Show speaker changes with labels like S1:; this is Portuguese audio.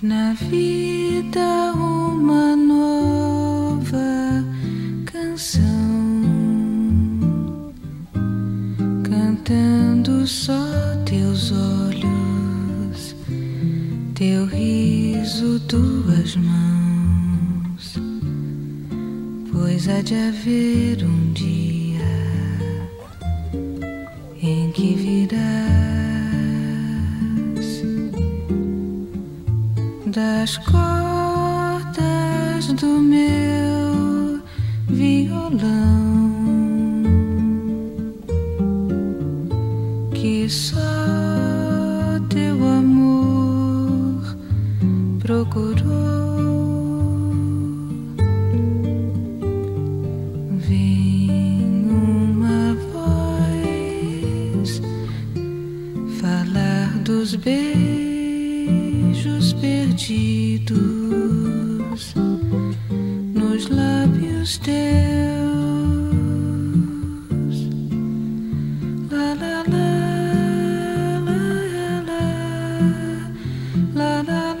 S1: Na vida, uma nova canção, cantando só teus olhos, teu riso, tuas mãos, pois há de haver um dia em que virá. Das cordas do meu violão. que só teu amor procurou. Vem uma voz falar dos beijos perdidos nos lábios teus. La la la. La la